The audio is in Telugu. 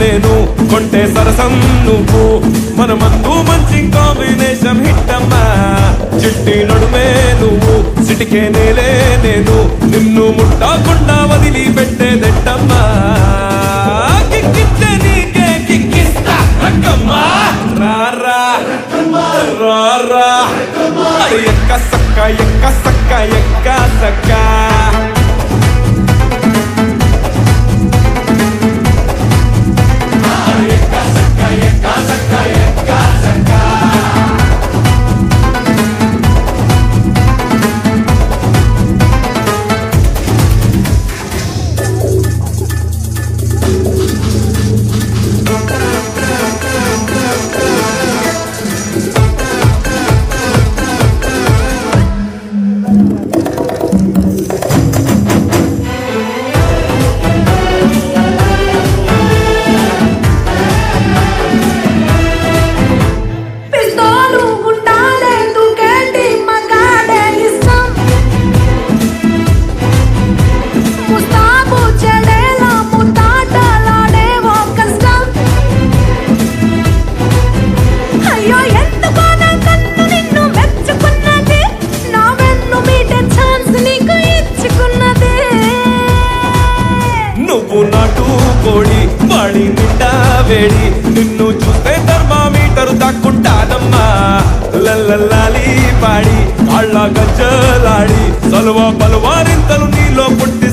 నేను కొంటే సరసం నువ్వు. మన మందు మంచి కాంబినేషన్ హిట్ అమ్మా చిట్టి నడుమే నువ్వు సిటికే నేలే నేను. నిన్ను ముట్టాకుండా వదిలి పెట్టేదెట్టమ్మా కిక్కిచ్చే నీకే కిక్కిస్తా రక్కమ్మా రారా రారా ఎక్క సక్క ఎక్క సక్క ఎక్క కోడి వాడి నిండా వేడి. నిన్ను చూస్తే థర్మామీటర్ దాక్కుంటానమ్మా. లల్లల్లాలి పాడి కాళ్ళ గజ్జలాడి. సలువ పలువారింతలు నీలో పుట్టి